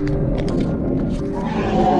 you